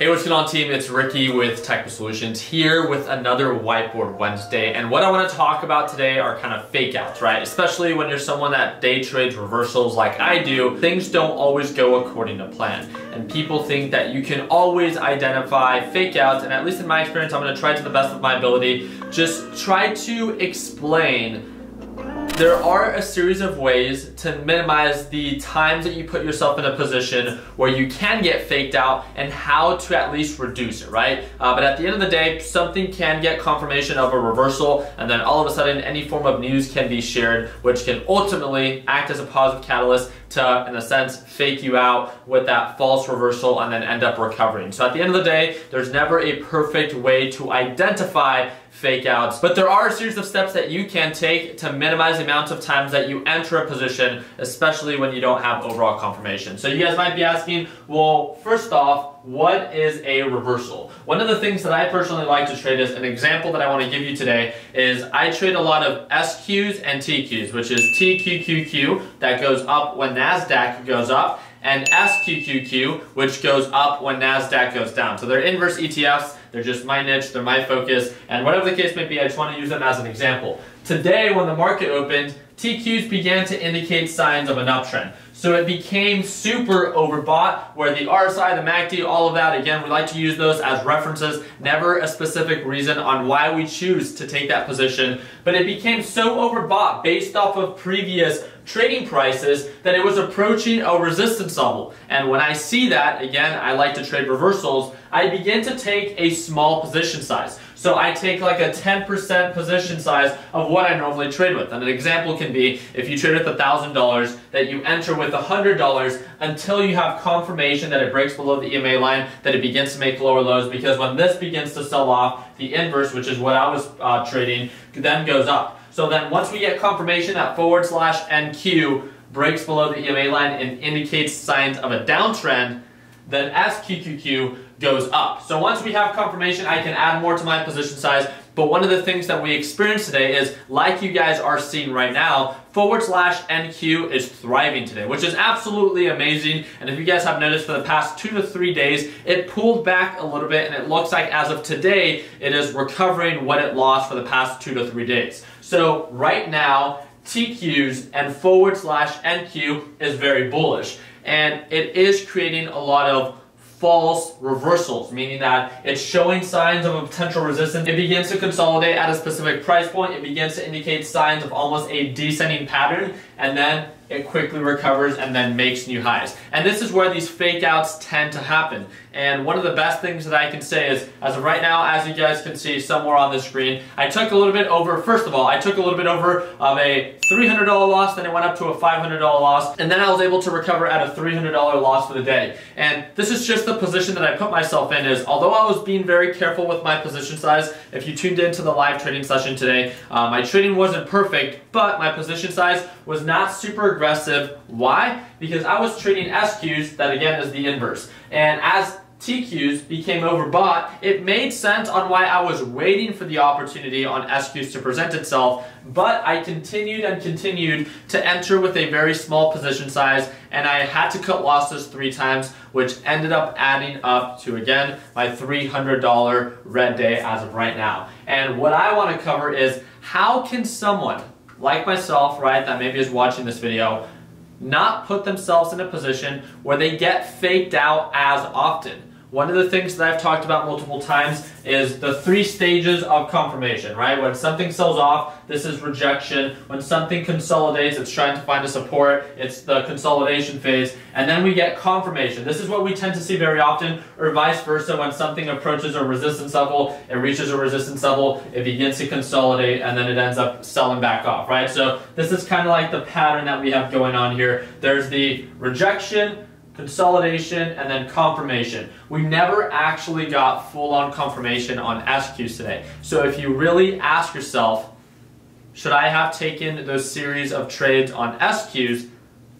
Hey, what's going on team? It's Ricky with Techbud Solutions here with another Whiteboard Wednesday. And what I want to talk about today are kind of fake outs, right? Especially when you're someone that day trades reversals like I do, things don't always go according to plan. And people think that you can always identify fake outs. And at least in my experience, I'm going to try to the best of my ability, just try to explain there are a series of ways to minimize the times that you put yourself in a position where you can get faked out and how to at least reduce it, right? Uh, but at the end of the day, something can get confirmation of a reversal and then all of a sudden any form of news can be shared which can ultimately act as a positive catalyst to, in a sense, fake you out with that false reversal and then end up recovering. So at the end of the day, there's never a perfect way to identify fake outs, but there are a series of steps that you can take to minimize the amount of times that you enter a position, especially when you don't have overall confirmation. So you guys might be asking, well, first off, what is a reversal? One of the things that I personally like to trade is an example that I want to give you today is I trade a lot of SQs and TQs, which is TQQQ that goes up when NASDAQ goes up and SQQQ, which goes up when NASDAQ goes down. So they're inverse ETFs, they're just my niche, they're my focus, and whatever the case may be, I just want to use them as an example. Today, when the market opened, TQs began to indicate signs of an uptrend. So it became super overbought where the RSI, the MACD, all of that, again, we like to use those as references, never a specific reason on why we choose to take that position, but it became so overbought based off of previous trading prices that it was approaching a resistance level. And when I see that, again, I like to trade reversals, I begin to take a small position size. So I take like a 10% position size of what I normally trade with. And an example can be if you trade with $1,000 that you enter with $100 until you have confirmation that it breaks below the EMA line, that it begins to make lower lows because when this begins to sell off, the inverse, which is what I was uh, trading, then goes up. So then once we get confirmation that forward slash NQ breaks below the EMA line and indicates signs of a downtrend, then SQQQ goes up. So once we have confirmation, I can add more to my position size. But one of the things that we experience today is, like you guys are seeing right now, forward slash NQ is thriving today, which is absolutely amazing. And if you guys have noticed for the past two to three days, it pulled back a little bit and it looks like as of today, it is recovering what it lost for the past two to three days. So right now, TQs and forward slash NQ is very bullish. And it is creating a lot of false reversals, meaning that it's showing signs of a potential resistance. It begins to consolidate at a specific price point. It begins to indicate signs of almost a descending pattern, and then it quickly recovers and then makes new highs. And this is where these fake outs tend to happen. And one of the best things that I can say is, as of right now, as you guys can see somewhere on the screen, I took a little bit over, first of all, I took a little bit over of a $300 loss, then it went up to a $500 loss, and then I was able to recover at a $300 loss for the day. And this is just the position that I put myself in is, although I was being very careful with my position size, if you tuned into the live trading session today, uh, my trading wasn't perfect, but my position size was not super aggressive. Why? Because I was trading SQs, that again is the inverse. And as TQs became overbought, it made sense on why I was waiting for the opportunity on SQs to present itself, but I continued and continued to enter with a very small position size, and I had to cut losses three times, which ended up adding up to, again, my $300 red day as of right now. And what I want to cover is how can someone like myself, right, that maybe is watching this video, not put themselves in a position where they get faked out as often. One of the things that I've talked about multiple times is the three stages of confirmation, right? When something sells off, this is rejection. When something consolidates, it's trying to find a support. It's the consolidation phase. And then we get confirmation. This is what we tend to see very often, or vice versa. When something approaches a resistance level, it reaches a resistance level, it begins to consolidate, and then it ends up selling back off, right? So this is kind of like the pattern that we have going on here. There's the rejection, consolidation, and then confirmation. We never actually got full-on confirmation on SQs today. So if you really ask yourself, should I have taken those series of trades on SQs,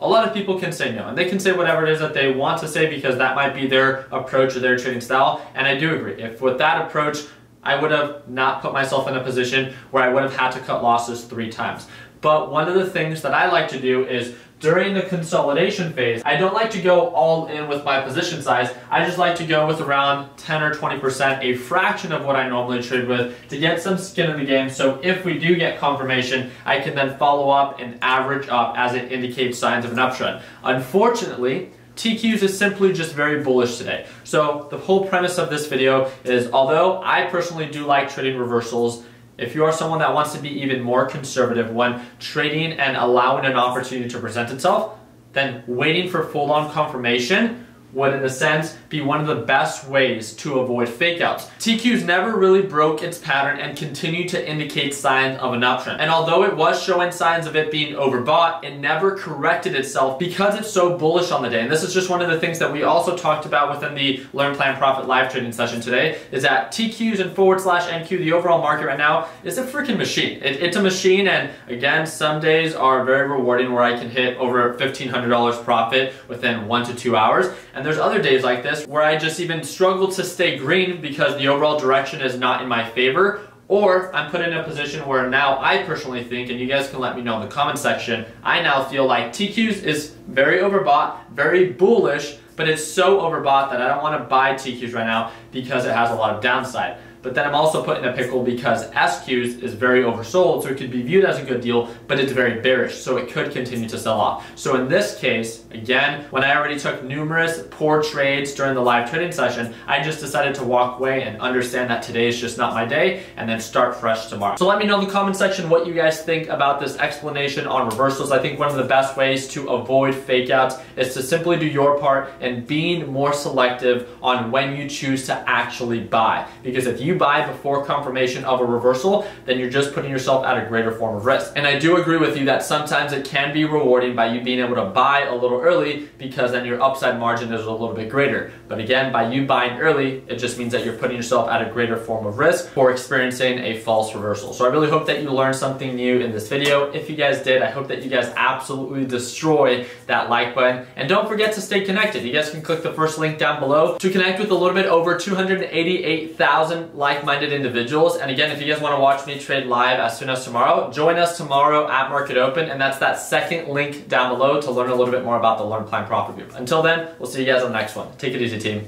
a lot of people can say no. And they can say whatever it is that they want to say because that might be their approach or their trading style. And I do agree. If with that approach, I would have not put myself in a position where I would have had to cut losses three times. But one of the things that I like to do is during the consolidation phase, I don't like to go all in with my position size. I just like to go with around 10 or 20%, a fraction of what I normally trade with to get some skin in the game. So if we do get confirmation, I can then follow up and average up as it indicates signs of an uptrend. Unfortunately, TQs is simply just very bullish today. So the whole premise of this video is although I personally do like trading reversals, if you are someone that wants to be even more conservative when trading and allowing an opportunity to present itself, then waiting for full-on confirmation would in a sense be one of the best ways to avoid fakeouts. TQs never really broke its pattern and continued to indicate signs of an uptrend. And although it was showing signs of it being overbought, it never corrected itself because it's so bullish on the day. And this is just one of the things that we also talked about within the Learn Plan Profit live trading session today is that TQs and forward slash NQ, the overall market right now is a freaking machine. It, it's a machine and again, some days are very rewarding where I can hit over $1,500 profit within one to two hours. And there's other days like this where I just even struggle to stay green because the overall direction is not in my favor or I'm put in a position where now I personally think, and you guys can let me know in the comment section, I now feel like TQs is very overbought, very bullish, but it's so overbought that I don't want to buy TQs right now because it has a lot of downside. But then I'm also put in a pickle because SQs is very oversold, so it could be viewed as a good deal, but it's very bearish, so it could continue to sell off. So in this case, again, when I already took numerous poor trades during the live trading session, I just decided to walk away and understand that today is just not my day, and then start fresh tomorrow. So let me know in the comment section what you guys think about this explanation on reversals. I think one of the best ways to avoid fake outs is to simply do your part and being more selective on when you choose to actually buy. Because if you you buy before confirmation of a reversal, then you're just putting yourself at a greater form of risk. And I do agree with you that sometimes it can be rewarding by you being able to buy a little early because then your upside margin is a little bit greater. But again, by you buying early, it just means that you're putting yourself at a greater form of risk for experiencing a false reversal. So I really hope that you learned something new in this video. If you guys did, I hope that you guys absolutely destroy that like button. And don't forget to stay connected. You guys can click the first link down below to connect with a little bit over 288,000 like-minded individuals. And again, if you guys want to watch me trade live as soon as tomorrow, join us tomorrow at Market Open. And that's that second link down below to learn a little bit more about the Learn Plan Profit Group. Until then, we'll see you guys on the next one. Take it easy, team.